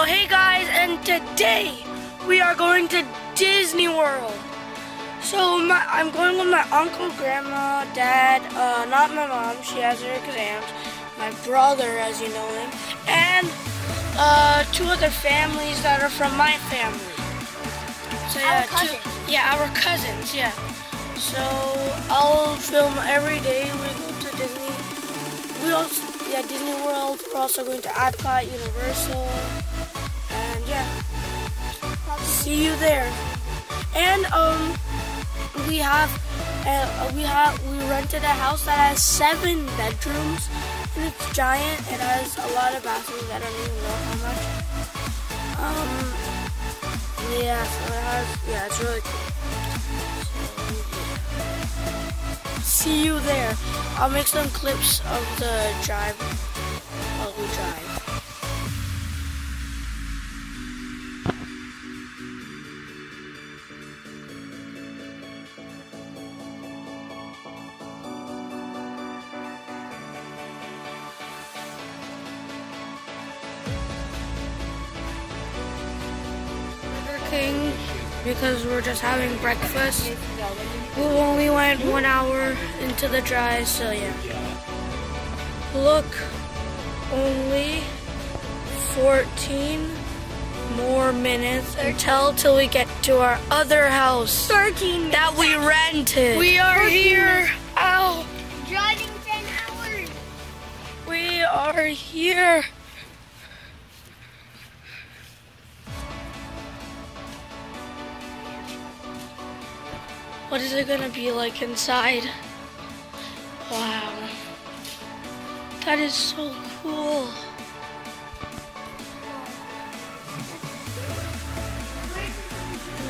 Oh, hey guys, and today we are going to Disney World. So my, I'm going with my uncle, grandma, dad, uh, not my mom, she has her exams, my brother, as you know him, and uh, two other families that are from my family. So Our yeah, two, cousins. yeah, our cousins, yeah. So I'll film every day we go to Disney. We also, yeah, Disney World. We're also going to Epcot, Universal, yeah, see you there. And um, we have, uh, we have, we rented a house that has seven bedrooms, and it's giant. It has a lot of bathrooms. I don't even know how much. Um, yeah, so it has, yeah, it's really cool. See you there. I'll make some clips of the drive while we drive. Burger King because we're just having breakfast. We only went one hour into the drive, so yeah. Look, only 14 more minutes until till we get to our other house 13 that we rented. We are here. Ow. Driving 10 hours. We are here. What is it gonna be like inside? Wow. That is so cool.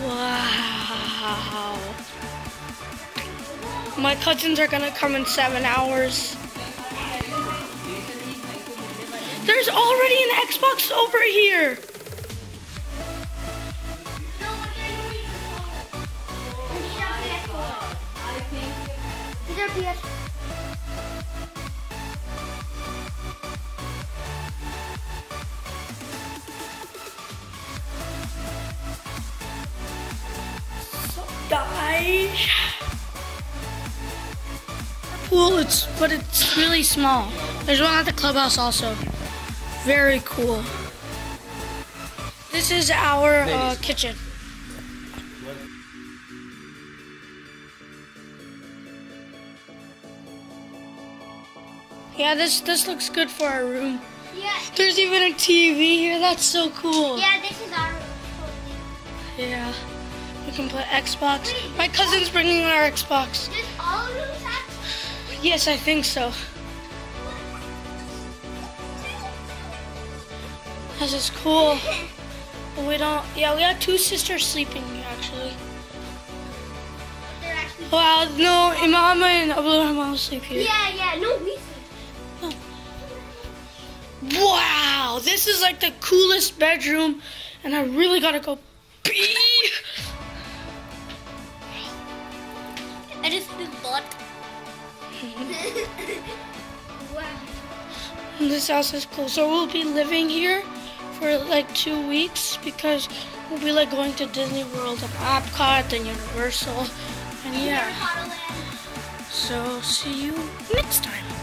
Wow. My cousins are gonna come in seven hours. There's already an Xbox over here. These are PS. Guys. Pool, it's but it's really small. There's one at the clubhouse also. Very cool. This is our uh, kitchen. Yeah, this this looks good for our room. Yeah. There's even a TV here. That's so cool. Yeah, this is our. Room. Yeah. We can play Xbox. My cousin's bringing our Xbox. Does all rooms have? Yes, I think so. This is cool. We don't. Yeah, we have two sisters sleeping here actually. They're actually. Wow, no, Imama and Abdulrahman sleep here. Yeah, yeah. No, we. Wow, this is like the coolest bedroom, and I really gotta go pee. I just feel butt. wow. This house is cool. So we'll be living here for like two weeks because we'll be like going to Disney World and Epcot and Universal. And yeah, so see you next time.